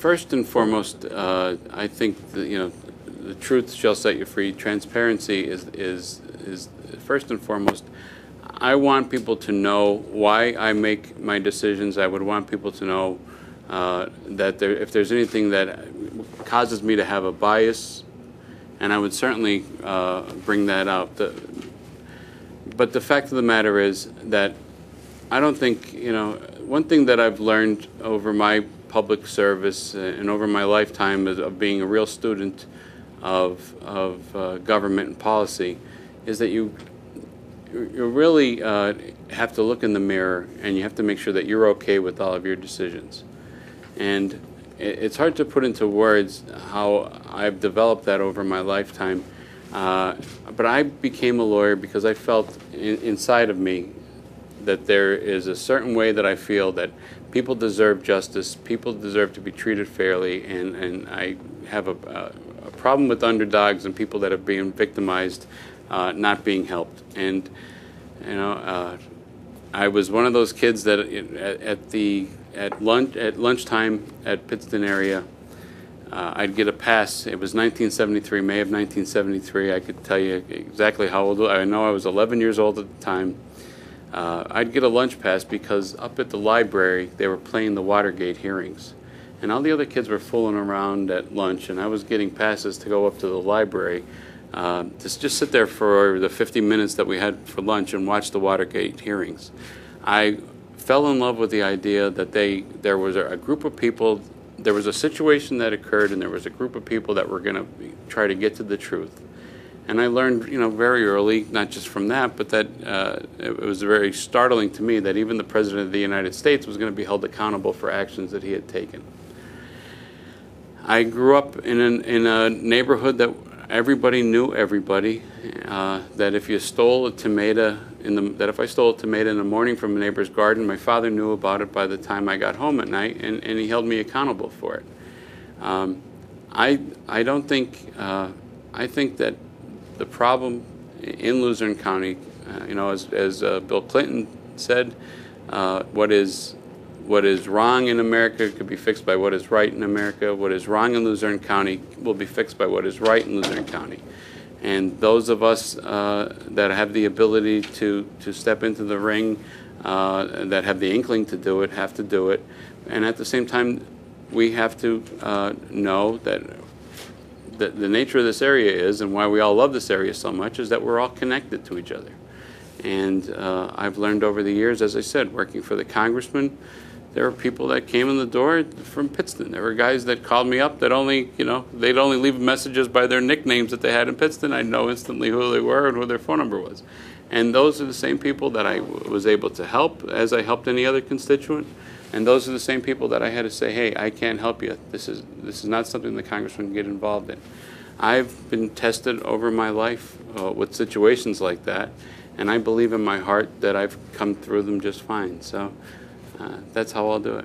first and foremost, uh, I think that, you know the truth shall set you free. Transparency is is is first and foremost. I want people to know why I make my decisions. I would want people to know uh, that there, if there's anything that causes me to have a bias, and I would certainly uh, bring that out. The, but the fact of the matter is that I don't think, you know, one thing that I've learned over my public service and over my lifetime of being a real student of, of uh, government and policy is that you you really uh, have to look in the mirror and you have to make sure that you're okay with all of your decisions. And it's hard to put into words how I've developed that over my lifetime. Uh, but I became a lawyer because I felt in, inside of me that there is a certain way that I feel that people deserve justice, people deserve to be treated fairly, and, and I have a, a, a problem with underdogs and people that are being victimized uh, not being helped. And, you know, uh, I was one of those kids that at, at the at lunch at lunchtime at Pittston area, uh, I'd get a pass. It was 1973, May of 1973. I could tell you exactly how old. I know I was 11 years old at the time. Uh, I'd get a lunch pass because up at the library they were playing the Watergate hearings, and all the other kids were fooling around at lunch, and I was getting passes to go up to the library. Uh, to just sit there for the 50 minutes that we had for lunch and watch the Watergate hearings. I fell in love with the idea that they there was a, group of people there was a situation that occurred and there was a group of people that were going to try to get to the truth and I learned you know very early not just from that but that uh, it was very startling to me that even the president of the United States was going to be held accountable for actions that he had taken I grew up in, an, in a neighborhood that everybody knew everybody. Uh, that if you stole a tomato in the that if I stole a tomato in the morning from a neighbor's garden, my father knew about it by the time I got home at night, and, and he held me accountable for it. Um, I I don't think uh, I think that the problem in Luzerne County, uh, you know, as as uh, Bill Clinton said, uh, what is what is wrong in America could be fixed by what is right in America. What is wrong in Luzerne County will be fixed by what is right in Luzerne County. And those of us uh, that have the ability to, to step into the ring, uh, that have the inkling to do it, have to do it. And at the same time, we have to uh, know that the, the nature of this area is, and why we all love this area so much, is that we're all connected to each other. And uh, I've learned over the years, as I said, working for the congressman, there were people that came in the door from Pittston. There were guys that called me up that only, you know, they'd only leave messages by their nicknames that they had in Pittston. I'd know instantly who they were and who their phone number was. And those are the same people that I was able to help as I helped any other constituent. And those are the same people that I had to say, hey, I can't help you. This is, this is not something the congressman can get involved in. I've been tested over my life uh, with situations like that, and I believe in my heart that I've come through them just fine. So uh, that's how I'll do it.